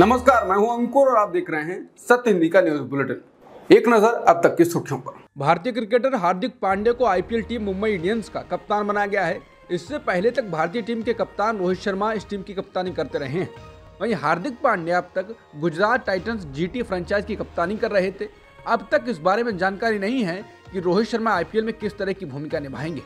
नमस्कार, मैं हूँ अंकुर और आप देख रहे हैं सत्य हिंदी का न्यूज़ बुलेटिन। एक नज़र अब तक की सुर्खियों पर। भारतीय क्रिकेटर हार्दिक पांडे को आईपीएल टीम मुंबई इंडियंस का कप्तान बनाया गया है। इससे पहले तक भारतीय टीम के कप्तान रोहित शर्मा इस टीम की कप्तानी करते रहे हैं। वहीं हार्दिक पांडे अब तक गुजरात टाइटंस जीटी फ्रेंचाइज की कप्तानी कर रहे थे। अब तक इस बारे में जानकारी नहीं है कि रोहित शर्मा आईपीएल में किस तरह की भूमिका निभाएँगे।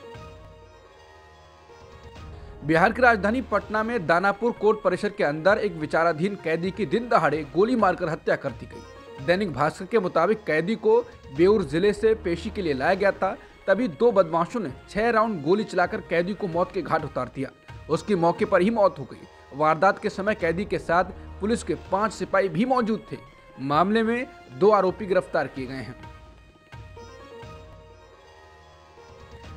बिहार की राजधानी पटना में दानापुर कोर्ट परिसर के अंदर एक विचाराधीन कैदी की दिन दहाड़े गोली मारकर हत्या कर दी गई। दैनिक भास्कर के मुताबिक कैदी को बेउर ज़िले से पेशी के लिए लाया गया था, तभी दो बदमाशों ने छह राउंड गोली चलाकर कैदी को मौत के घाट उतार दिया। उसकी मौके पर ही मौत हो गई। वारदात के समय कैदी के साथ पुलिस के पाँच सिपाही भी मौजूद थे। मामले में दो आरोपी गिरफ़्तार किए गए हैं।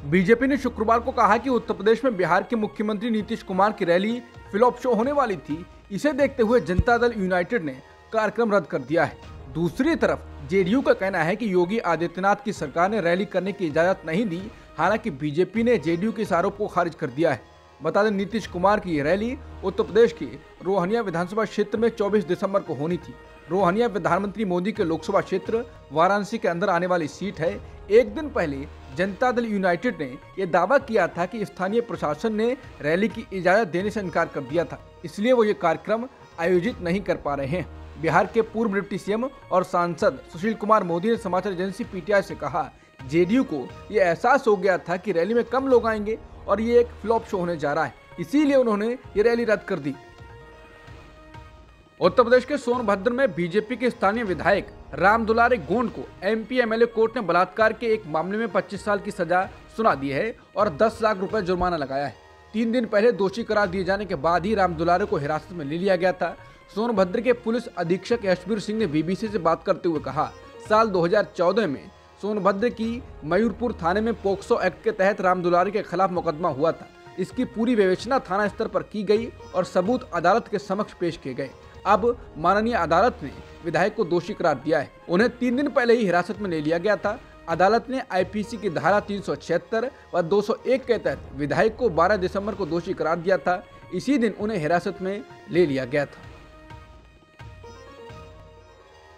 बीजेपी ने शुक्रवार को कहा कि उत्तर प्रदेश में बिहार के मुख्यमंत्री नीतीश कुमार की रैली फ्लॉप शो होने वाली थी। इसे देखते हुए जनता दल यूनाइटेड ने कार्यक्रम रद्द कर दिया है। दूसरी तरफ़, जेडीयू का कहना है कि योगी आदित्यनाथ की सरकार ने रैली करने की इजाज़त नहीं दी, हालाँकि बीजेपी ने जेडीयू के इस आरोप को खारिज कर दिया है। बता दें, नीतीश कुमार की रैली उत्तर प्रदेश की रोहनिया विधानसभा क्षेत्र में 24 दिसंबर को होनी थी। रोहनिया प्रधानमंत्री मोदी के लोकसभा क्षेत्र वाराणसी के अंदर आने वाली सीट है। एक दिन पहले जनता दल यूनाइटेड ने यह दावा किया था कि स्थानीय प्रशासन ने रैली की इजाज़त देने से इनकार कर दिया था, इसलिए वो ये कार्यक्रम आयोजित नहीं कर पा रहे हैं। बिहार के पूर्व डिप्टी सीएम और सांसद सुशील कुमार मोदी ने समाचार एजेंसी पीटीआई से कहा, जेडीयू को ये एहसास हो गया था कि रैली में कम लोग आएँगे और ये एक फ्लॉप शो होने जा रहा है, इसीलिए उन्होंने ये रैली रद्द कर दी। उत्तर प्रदेश के सोनभद्र में बीजेपी के स्थानीय विधायक राम दुलारे गोंड को एमपी एमएलए कोर्ट ने बलात्कार के एक मामले में 25 साल की सजा सुना दी है और 10 लाख रुपए जुर्माना लगाया है। तीन दिन पहले दोषी करार दिए जाने के बाद ही राम दुलारे को हिरासत में ले लिया गया था। सोनभद्र के पुलिस अधीक्षक यशवीर सिंह ने बीबीसी से बात करते हुए कहा, साल 2014 में सोनभद्र की मयूरपुर थाने में पोक्सो एक्ट के तहत राम दुलारे के खिलाफ मुकदमा हुआ था। इसकी पूरी विवेचना थाना स्तर पर की गई और सबूत अदालत के समक्ष पेश किए गए। अब माननीय अदालत ने विधायक को दोषी करार दिया है। उन्हें तीन दिन पहले ही हिरासत में ले लिया गया था। अदालत ने आईपीसी की धारा तीन व 201 के तहत विधायक को 12 दिसंबर को दोषी करार दिया था। इसी दिन उन्हें हिरासत में ले लिया गया था।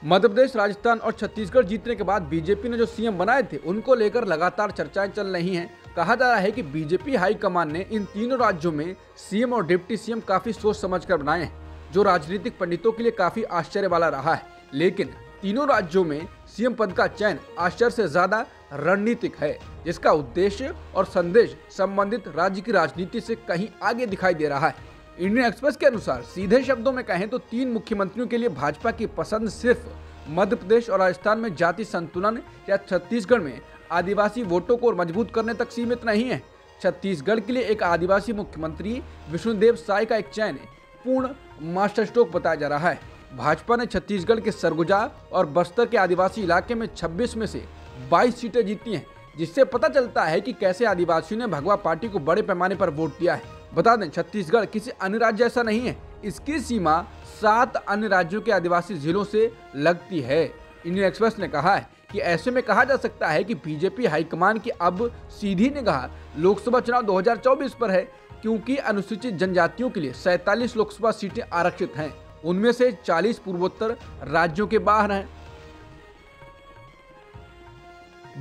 मध्य प्रदेश, राजस्थान और छत्तीसगढ़ जीतने के बाद बीजेपी ने जो सीएम बनाए थे, उनको लेकर लगातार चर्चाएँ चल रही हैं। कहा जा रहा है कि बीजेपी हाईकमान ने इन तीनों राज्यों में सीएम और डिप्टी सीएम काफ़ी सोच समझकर बनाए हैं। जो राजनीतिक पंडितों के लिए काफ़ी आश्चर्य वाला रहा है। लेकिन तीनों राज्यों में सीएम पद का चयन आश्चर्य से ज़्यादा रणनीतिक है, जिसका उद्देश्य और संदेश संबंधित राज्य की राजनीति से कहीं आगे दिखाई दे रहा है। इंडियन एक्सप्रेस के अनुसार, सीधे शब्दों में कहें तो तीन मुख्यमंत्रियों के लिए भाजपा की पसंद सिर्फ़ मध्य प्रदेश और राजस्थान में जाति संतुलन या छत्तीसगढ़ में आदिवासी वोटों को मज़बूत करने तक सीमित नहीं है। छत्तीसगढ़ के लिए एक आदिवासी मुख्यमंत्री विष्णुदेव साय का एक चयन पूर्ण मास्टर स्ट्रोक बताया जा रहा है। भाजपा ने छत्तीसगढ़ के सरगुजा और बस्तर के आदिवासी इलाके में 26 में से 22 सीटें जीती हैं, जिससे पता चलता है कि कैसे आदिवासियों ने भगवा पार्टी को बड़े पैमाने पर वोट दिया है। बता दें, छत्तीसगढ़ किसी अन्य राज्य ऐसा नहीं है, इसकी सीमा सात अन्य राज्यों के आदिवासी जिलों से लगती है। इंडियन एक्सप्रेस ने कहा है कि ऐसे में कहा जा सकता है कि बीजेपी हाईकमान की अब सीधी निगाह लोकसभा चुनाव 2024 पर है क्योंकि अनुसूचित जनजातियों के लिए सैतालीस लोकसभा सीटें आरक्षित हैं। उनमें से 40 पूर्वोत्तर राज्यों के बाहर हैं।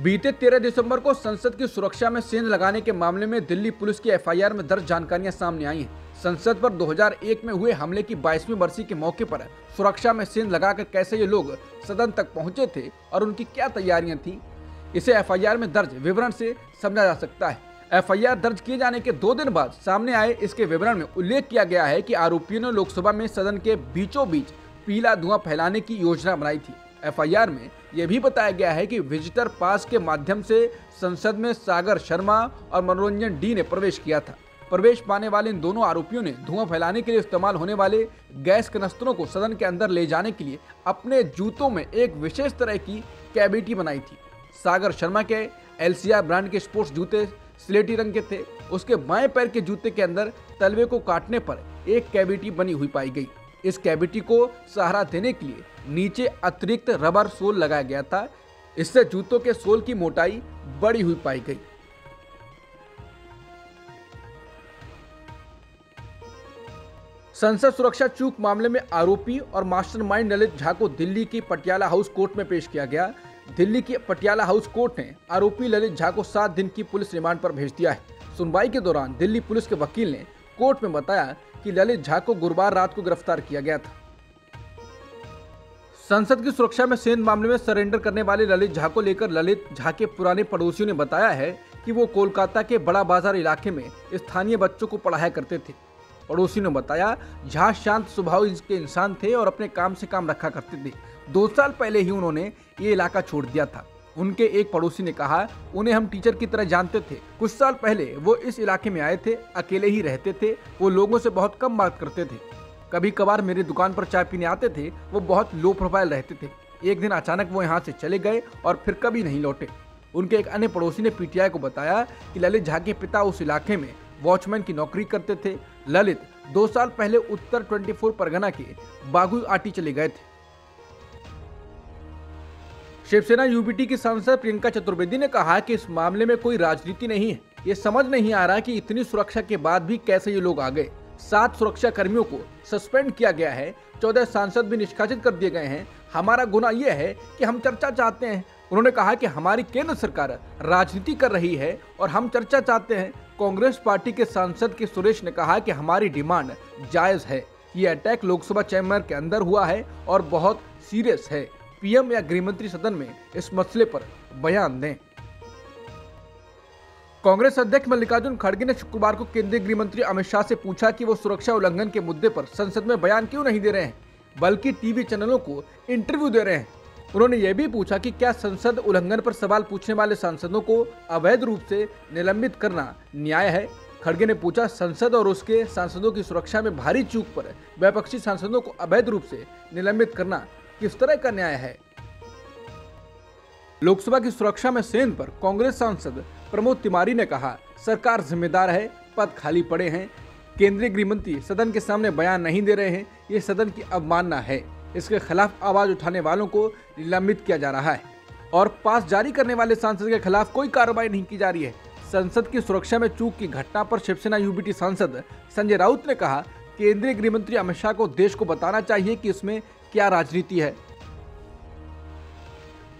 बीते 13 दिसंबर को संसद की सुरक्षा में सेंध लगाने के मामले में दिल्ली पुलिस की एफआईआर में दर्ज जानकारियाँ सामने आई हैं। संसद पर 2001 में हुए हमले की 22वीं बरसी के मौके पर सुरक्षा में सेंध लगाकर कैसे ये लोग सदन तक पहुँचे थे और उनकी क्या तैयारियाँ थी, इसे एफआईआर में दर्ज विवरण से समझा जा सकता है। एफआईआर दर्ज किए जाने के दो दिन बाद सामने आए इसके विवरण में उल्लेख किया गया है कि आरोपियों ने लोकसभा में सदन के बीचों बीच पीला धुआँ फैलाने की योजना बनाई थी। एफआईआर में यह भी बताया गया है कि विजिटर पास के माध्यम से संसद में सागर शर्मा और मनोरंजन डी ने प्रवेश किया था। प्रवेश पाने वाले इन दोनों आरोपियों ने धुआँ फैलाने के लिए इस्तेमाल होने वाले गैस कनस्तरों को सदन के अंदर ले जाने के लिए अपने जूतों में एक विशेष तरह की कैविटी बनाई थी। सागर शर्मा के एलसीआर ब्रांड के स्पोर्ट्स जूते स्लेटी रंग के थे। उसके बाएँ पैर के जूते के अंदर तलवे को काटने पर एक कैविटी बनी हुई पाई गई। इस कैविटी को सहारा देने के लिए नीचे अतिरिक्त रबर सोल लगाया गया था। इससे जूतों के सोल की मोटाई बड़ी हुई पाई गई। संसद सुरक्षा चूक मामले में आरोपी और मास्टरमाइंड ललित झा को दिल्ली की पटियाला हाउस कोर्ट में पेश किया गया। दिल्ली की पटियाला हाउस कोर्ट ने आरोपी ललित झा को सात दिन की पुलिस रिमांड पर भेज दिया है। सुनवाई के दौरान दिल्ली पुलिस के वकील ने कोर्ट में बताया कि ललित झा को गुरुवार रात को गिरफ़्तार किया गया था। संसद की सुरक्षा में सेंध मामले में सरेंडर करने वाले ललित झा को लेकर ललित झा के पुराने पड़ोसियों ने बताया है कि वो कोलकाता के बड़ा बाज़ार इलाके में स्थानीय बच्चों को पढ़ाया करते थे। पड़ोसी ने बताया झा शांत स्वभाव के इंसान थे और अपने काम से काम रखा करते थे। दो साल पहले ही उन्होंने ये इलाका छोड़ दिया था। उनके एक पड़ोसी ने कहा, उन्हें हम टीचर की तरह जानते थे। कुछ साल पहले वो इस इलाके में आए थे, अकेले ही रहते थे, वो लोगों से बहुत कम बात करते थे। कभी कभार मेरी दुकान पर चाय पीने आते थे, वो बहुत लो प्रोफ़ाइल रहते थे। एक दिन अचानक वो यहाँ से चले गए और फिर कभी नहीं लौटे। उनके एक अन्य पड़ोसी ने पीटीआई को बताया कि ललित झा के पिता उस इलाके में वॉचमैन की नौकरी करते थे। ललित दो साल पहले उत्तर 24 परगना के बागुई आटी चले गए थे। शिवसेना यूबीटी की सांसद प्रियंका चतुर्वेदी ने कहा कि इस मामले में कोई राजनीति नहीं है। ये समझ नहीं आ रहा कि इतनी सुरक्षा के बाद भी कैसे ये लोग आ गए सात सुरक्षा कर्मियों को सस्पेंड किया गया है। चौदह सांसद भी निष्कासित कर दिए गए हैं। हमारा गुना यह है कि हम चर्चा चाहते हैं। उन्होंने कहा कि हमारी केंद्र सरकार राजनीति कर रही है और हम चर्चा चाहते हैं कांग्रेस पार्टी के सांसद के सुरेश ने कहा कि हमारी डिमांड जायज़ है। ये अटैक लोकसभा चैम्बर के अंदर हुआ है और बहुत सीरियस है। पीएम या गृहमंत्री सदन में इस मसले पर बयान दें। कांग्रेस अध्यक्ष मल्लिकार्जुन खड़गे ने शुक्रवार को केंद्रीय गृह मंत्री अमित शाह से पूछा कि वो सुरक्षा उल्लंघन के मुद्दे पर संसद में बयान क्यों नहीं दे रहे हैं, बल्कि टीवी चैनलों को इंटरव्यू दे रहे हैं। उन्होंने यह भी पूछा कि क्या संसद उल्लंघन पर सवाल पूछने वाले सांसदों को अवैध रूप से निलंबित करना न्याय है? खड़गे ने पूछा, संसद और उसके सांसदों की सुरक्षा में भारी चूक पर विपक्षी सांसदों को अवैध रूप से निलंबित करना किस तरह का न्याय है? लोकसभा की सुरक्षा में सेंध पर कांग्रेस सांसद प्रमोद तिवारी ने कहा, सरकार जिम्मेदार है, पद खाली पड़े हैं। केंद्रीय गृह मंत्री सदन के सामने बयान नहीं दे रहे हैं, ये सदन की अवमानना है। इसके खिलाफ आवाज़ उठाने वालों को निलंबित किया जा रहा है। और पास जारी करने वाले सांसद के खिलाफ कोई कार्रवाई नहीं की जा रही है। संसद की सुरक्षा में चूक की घटना पर शिवसेना यूबीटी सांसद संजय राउत ने कहा, केंद्रीय गृह मंत्री अमित शाह को देश को बताना चाहिए कि इसमें क्या राजनीति है।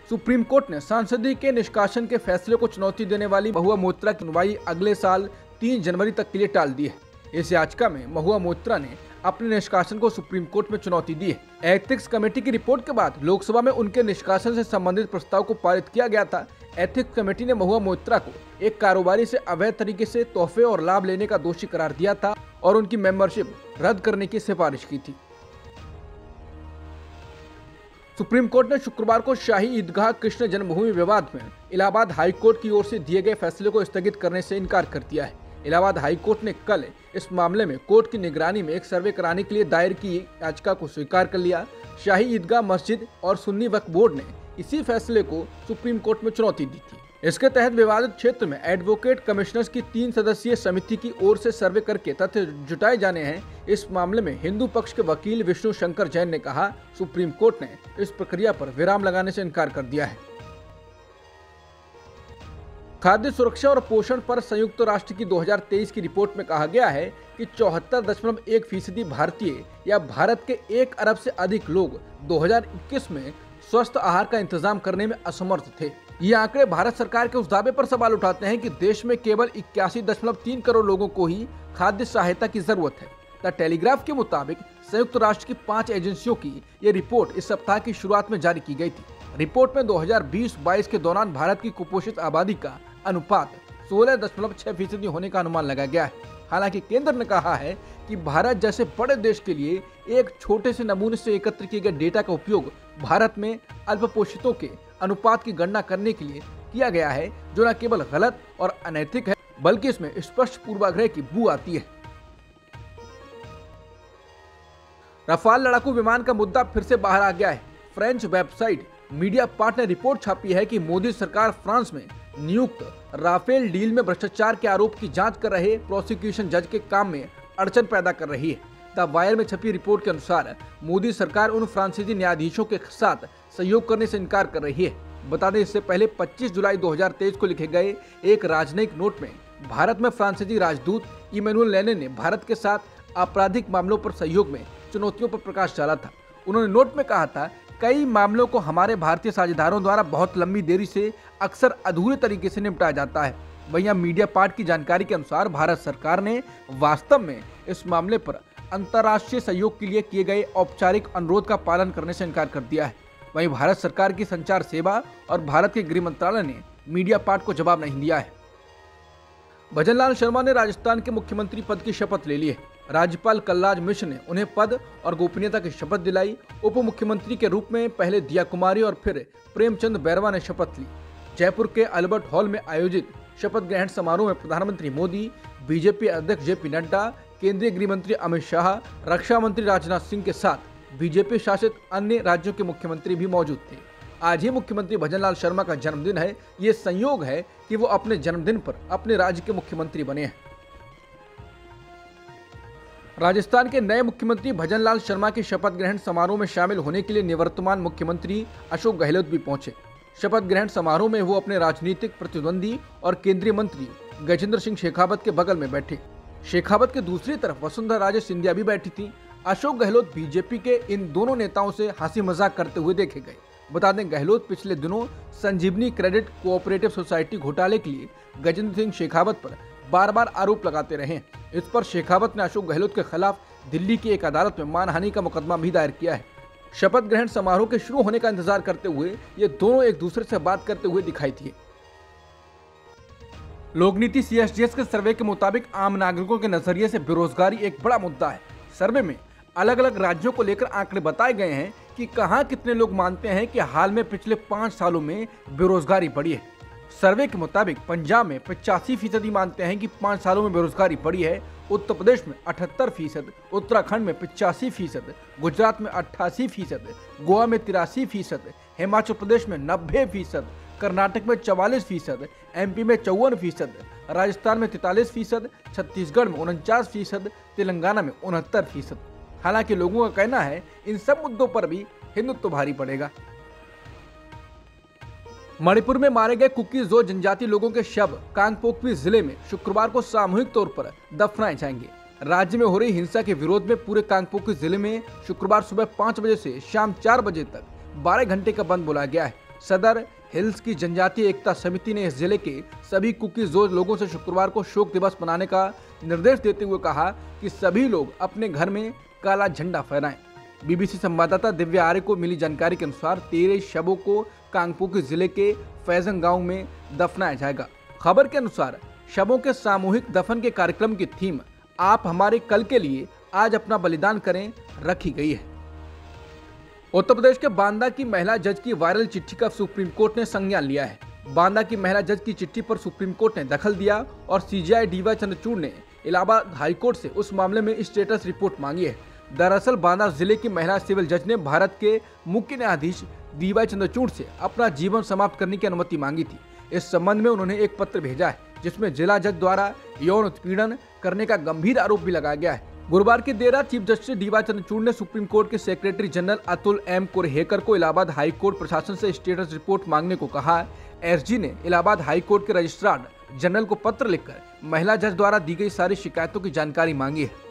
सुप्रीम कोर्ट ने सांसदीय के निष्कासन के फैसले को चुनौती देने वाली महुआ मोत्रा की सुनवाई अगले साल तीन जनवरी तक के लिए टाल दी है। इस याचिका में महुआ मोत्रा ने अपने निष्कासन को सुप्रीम कोर्ट में चुनौती दी है। एथिक्स कमेटी की रिपोर्ट के बाद लोकसभा में उनके निष्कासन से संबंधित प्रस्ताव को पारित किया गया था। एथिक्स कमेटी ने महुआ मोहित्रा को एक कारोबारी से अवैध तरीके से तोहफे और लाभ लेने का दोषी करार दिया था और उनकी मेंबरशिप रद्द करने की सिफारिश की थी। सुप्रीम कोर्ट ने शुक्रवार को शाही ईदगाह कृष्ण जन्मभूमि विवाद में इलाहाबाद हाई कोर्ट की ओर से दिए गए फैसले को स्थगित करने से इनकार कर दिया है। इलाहाबाद हाई कोर्ट ने कल इस मामले में कोर्ट की निगरानी में एक सर्वे कराने के लिए दायर की याचिका को स्वीकार कर लिया। शाही ईदगाह मस्जिद और सुन्नी वक्फ बोर्ड ने इसी फैसले को सुप्रीम कोर्ट में चुनौती दी थी। इसके तहत विवादित क्षेत्र में एडवोकेट कमिश्नर्स की तीन सदस्यीय समिति की ओर से सर्वे करके तथ्य जुटाए जाने हैं। इस मामले में हिंदू पक्ष के वकील विष्णु शंकर जैन ने कहा, सुप्रीम कोर्ट ने इस प्रक्रिया पर विराम लगाने से इनकार कर दिया है। खाद्य सुरक्षा और पोषण पर संयुक्त राष्ट्र की 2023 की रिपोर्ट में कहा गया है कि चौहत्तर दशमलव एक फ़ीसदी भारतीय या भारत के एक अरब से अधिक लोग 2021 में स्वस्थ आहार का इंतज़ाम करने में असमर्थ थे। ये आंकड़े भारत सरकार के उस दावे पर सवाल उठाते हैं कि देश में केवल इक्यासी दशमलव तीन करोड़ लोगों को ही खाद्य सहायता की ज़रूरत है। द टेलीग्राफ के मुताबिक संयुक्त राष्ट्र की पाँच एजेंसियों की ये रिपोर्ट इस सप्ताह की शुरुआत में जारी की गई थी। रिपोर्ट में 2020-22 के दौरान भारत की कुपोषित आबादी का अनुपात सोलह दशमलव छह फ़ीसदी होने का अनुमान लगाया गया है। हालाँकि केंद्र ने कहा है कि भारत जैसे बड़े देश के लिए एक छोटे से नमूने से एकत्र किए गए डेटा का उपयोग भारत में अल्पपोषितों के अनुपात की गणना करने के लिए किया गया है, जो न केवल गलत और अनैतिक है, बल्कि इसमें स्पष्ट पूर्वाग्रह की बू आती है। रफाल लड़ाकू विमान का मुद्दा फिर से बाहर आ गया है। फ्रेंच वेबसाइट मीडिया पार्ट ने रिपोर्ट छापी है कि मोदी सरकार फ्रांस में नियुक्त राफेल डील में भ्रष्टाचार के आरोप की जाँच कर रहे प्रोसिक्यूशन जज के काम में अड़चन पैदा कर रही है। द वायर में छपी रिपोर्ट के अनुसार मोदी सरकार उन फ्रांसीसी न्यायाधीशों के साथ सहयोग करने से इनकार कर रही है। बता दें, इससे पहले 25 जुलाई 2023 को लिखे गए एक राजनयिक नोट में भारत में फ्रांसीसी राजदूत इमेनुअल लेने ने भारत के साथ आपराधिक मामलों पर सहयोग में चुनौतियों पर प्रकाश डाला था। उन्होंने नोट में कहा था कई मामलों को हमारे भारतीय साझेदारों द्वारा बहुत लंबी देरी से अक्सर अधूरे तरीके से निपटाया जाता है। वहीं मीडिया पार्ट की जानकारी के अनुसार भारत सरकार ने वास्तव में इस मामले पर अंतर्राष्ट्रीय सहयोग के लिए किए गए औपचारिक अनुरोध का पालन करने से इनकार कर दिया है। वहीं भारत सरकार की संचार सेवा और भारत के गृह मंत्रालय ने मीडिया पार्ट को जवाब नहीं दिया है। भजनलाल शर्मा ने राजस्थान के मुख्यमंत्री पद की शपथ ले ली है। राज्यपाल कलराज मिश्र ने उन्हें पद और गोपनीयता की शपथ दिलाई। उप मुख्यमंत्री के रूप में पहले दिया कुमारी और फिर प्रेमचंद बैरवा ने शपथ ली। जयपुर के अल्बर्ट हॉल में आयोजित शपथ ग्रहण समारोह में प्रधानमंत्री मोदी, बीजेपी अध्यक्ष जे पी नड्डा, केंद्रीय गृह मंत्री अमित शाह, रक्षा मंत्री राजनाथ सिंह के साथ बीजेपी शासित अन्य राज्यों के मुख्यमंत्री भी मौजूद थे। आज ही मुख्यमंत्री भजनलाल शर्मा का जन्मदिन है। ये संयोग है कि वो अपने जन्मदिन पर अपने राज्य के मुख्यमंत्री बने हैं। राजस्थान के नए मुख्यमंत्री भजनलाल शर्मा के शपथ ग्रहण समारोह में शामिल होने के लिए निवर्तमान मुख्यमंत्री अशोक गहलोत भी पहुँचे। शपथ ग्रहण समारोह में वो अपने राजनीतिक प्रतिद्वंदी और केंद्रीय मंत्री गजेंद्र सिंह शेखावत के बगल में बैठे। शेखावत के दूसरी तरफ़ वसुंधरा राजे सिंधिया भी बैठी थी। अशोक गहलोत बीजेपी के इन दोनों नेताओं से हँसी मज़ाक करते हुए देखे गए। बता दें, गहलोत पिछले दिनों संजीवनी क्रेडिट कोऑपरेटिव सोसाइटी घोटाले के लिए गजेंद्र सिंह शेखावत पर बार बार आरोप लगाते रहे। इस पर शेखावत ने अशोक गहलोत के खिलाफ दिल्ली की एक अदालत में मानहानि का मुकदमा भी दायर किया है। शपथ ग्रहण समारोह के शुरू होने का इंतज़ार करते हुए ये दोनों एक दूसरे से बात करते हुए दिखाई दिए। लोकनीति सीएसडीएस के सर्वे के मुताबिक आम नागरिकों के नज़रिए से बेरोजगारी एक बड़ा मुद्दा है। सर्वे में अलग अलग राज्यों को लेकर आंकड़े बताए गए हैं कि कहाँ कितने लोग मानते हैं कि हाल में पिछले पाँच सालों में बेरोजगारी बढ़ी है। सर्वे के मुताबिक पंजाब में पचासी फ़ीसदी मानते हैं कि पाँच सालों में बेरोजगारी बढ़ी है। उत्तर प्रदेश में अठहत्तर फ़ीसद, उत्तराखंड में पिचासी फ़ीसद, गुजरात में अट्ठासी फ़ीसद, गोवा में तिरासी फ़ीसद, हिमाचल प्रदेश में नब्बे फ़ीसद, कर्नाटक में चवालीस फ़ीसद, एमपी में चौवन फ़ीसद, राजस्थान में तैतालीस फ़ीसद, छत्तीसगढ़ में उनचास फ़ीसद, तेलंगाना में उनहत्तर फ़ीसद। हालाँकि लोगों का कहना है, इन सब मुद्दों पर भी हिंदुत्व भारी पड़ेगा। मणिपुर में मारे गए कुकी जो जनजाति लोगों के शव कांगपोकपी ज़िले में शुक्रवार को सामूहिक तौर पर दफनाए जाएँगे। राज्य में हो रही हिंसा के विरोध में पूरे कांगपोकी ज़िले में शुक्रवार सुबह पाँच बजे से शाम चार बजे तक बारह घंटे का बंद बुलाया गया है। सदर हिल्स की जनजातीय एकता समिति ने इस ज़िले के सभी कुकी ज़ोर लोगों से शुक्रवार को शोक दिवस मनाने का निर्देश देते हुए कहा कि सभी लोग अपने घर में काला झंडा फहराएँ। बीबीसी संवाददाता दिव्या आर्य को मिली जानकारी के अनुसार तेरह शवों को कांगपुर ज़िले के फैजन गाँव में दफनाया जाएगा। खबर के अनुसार, शवों के सामूहिक दफन के कार्यक्रम की थीम, आप हमारे कल के लिए आज अपना बलिदान करें, रखी गई है। उत्तर प्रदेश के बांदा की महिला जज की वायरल चिट्ठी का सुप्रीम कोर्ट ने संज्ञान लिया है। बांदा की महिला जज की चिट्ठी पर सुप्रीम कोर्ट ने दखल दिया और सीजीआई डीवाई चंद्रचूड़ ने इलाहाबाद हाईकोर्ट से उस मामले में स्टेटस रिपोर्ट मांगी है। दरअसल बांदा ज़िले की महिला सिविल जज ने भारत के मुख्य न्यायाधीश डीवाई चंद्रचूड़ से अपना जीवन समाप्त करने की अनुमति मांगी थी। इस संबंध में उन्होंने एक पत्र भेजा है, जिसमें जिला जज द्वारा यौन उत्पीड़न करने का गंभीर आरोप भी लगाया गया है। गुरुवार की देर रात चीफ जस्टिस डीवाई चंद्रचूड़ ने सुप्रीम कोर्ट के secretary general Atul M Kurhekar को इलाहाबाद हाई कोर्ट प्रशासन से स्टेटस रिपोर्ट मांगने को कहा एसजी ने इलाहाबाद हाई कोर्ट के रजिस्ट्रार जनरल को पत्र लिखकर महिला जज द्वारा दी गई सारी शिकायतों की जानकारी मांगी है।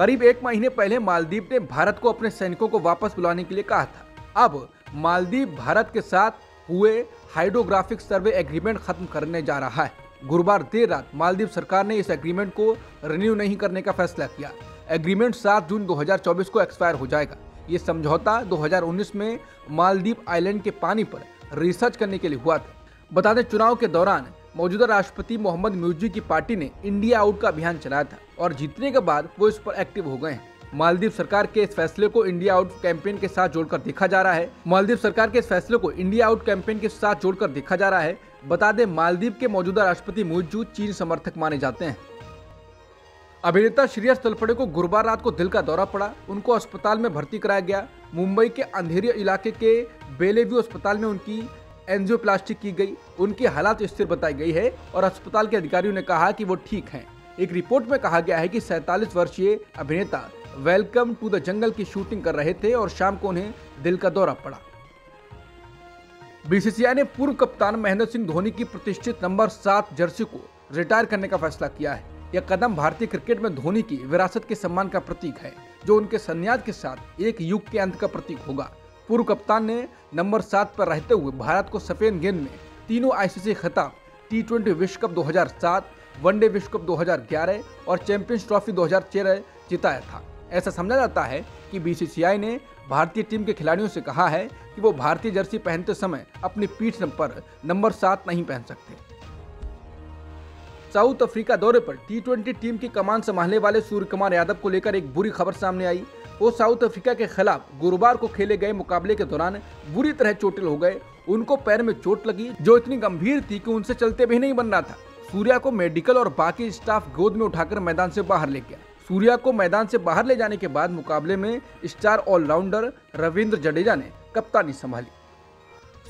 करीब एक महीने पहले मालदीव ने भारत को अपने सैनिकों को वापस बुलाने के लिए कहा था। अब मालदीव भारत के साथ हुए हाइड्रोग्राफिक सर्वे एग्रीमेंट खत्म करने जा रहा है। गुरुवार देर रात मालदीव सरकार ने इस एग्रीमेंट को रिन्यू नहीं करने का फैसला किया। एग्रीमेंट 7 जून 2024 को एक्सपायर हो जाएगा। ये समझौता 2019 में मालदीव आइलैंड के पानी पर रिसर्च करने के लिए हुआ था। बता दें, चुनाव के दौरान मौजूदा राष्ट्रपति मोहम्मद म्यूजी की पार्टी ने इंडिया आउट का अभियान चलाया था। और जीतने के बाद वो इस पर एक्टिव हो गए मालदीव सरकार के इस फैसले को इंडिया आउट कैंपेन के साथ जोड़कर देखा जा रहा है। मालदीव सरकार के इस फैसले को इंडिया आउट कैंपेन के साथ जोड़कर देखा जा रहा है। बता दें, मालदीव के मौजूदा राष्ट्रपति मुइजू चीन समर्थक माने जाते हैं। अभिनेता श्रेयस तलपड़े को गुरुवार रात को दिल का दौरा पड़ा। उनको अस्पताल में भर्ती कराया गया। मुंबई के अंधेरी इलाके के बेलेव्यू अस्पताल में उनकी एंजियोप्लास्टिक की गई। उनकी हालात स्थिर बताई गई है और अस्पताल के अधिकारियों ने कहा कि वो ठीक हैं। एक रिपोर्ट में कहा गया है कि सैतालीस वर्षीय अभिनेता वेलकम टू द जंगल की शूटिंग कर रहे थे और शाम को उन्हें दिल का दौरा पड़ा। बीसीसीआई ने पूर्व कप्तान महेंद्र सिंह धोनी की प्रतिष्ठित नंबर सात जर्सी को रिटायर करने का फैसला किया है। यह कदम भारतीय क्रिकेट में धोनी की विरासत के सम्मान का प्रतीक है जो उनके संन्यास के साथ एक युग के अंत का प्रतीक होगा। पूर्व कप्तान ने नंबर सात पर रहते हुए भारत को सफ़ेद गेंद में तीनों आईसीसी खिताब टी ट्वेंटी विश्व कप 2007, वनडे विश्व कप 2011 और चैंपियंस ट्रॉफी 2013 जिताया था। ऐसा समझा जाता है कि बीसीसीआई ने भारतीय टीम के खिलाड़ियों से कहा है कि वो भारतीय जर्सी पहनते समय अपनी पीठ पर नंबर सात नहीं पहन सकते। साउथ अफ्रीका दौरे पर टी टीम की कमान संभालने वाले सूर्य कुमार यादव को लेकर एक बुरी खबर सामने आई। वो साउथ अफ्रीका के खिलाफ गुरुवार को खेले गए मुकाबले के दौरान बुरी तरह चोटिल हो गए। उनको पैर में चोट लगी, जो इतनी गंभीर थी कि उनसे चलते भी नहीं बन रहा था। सूर्या को मेडिकल और बाकी स्टाफ गोद में उठाकर मैदान से बाहर ले गया सूर्या को मैदान से बाहर ले जाने के बाद मुकाबले में स्टार ऑलराउंडर रविंद्र जडेजा ने कप्तानी संभाली।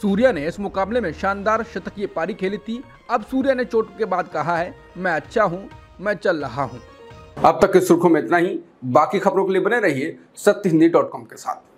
सूर्या ने इस मुकाबले में शानदार शतकीय पारी खेली थी। अब सूर्या ने चोट के बाद कहा है, मैं अच्छा हूँ, मैं चल रहा हूँ। अब तक के सुर्खों में इतना ही। बाकी खबरों के लिए बने रहिए सत्य हिंदी डॉट कॉम के साथ।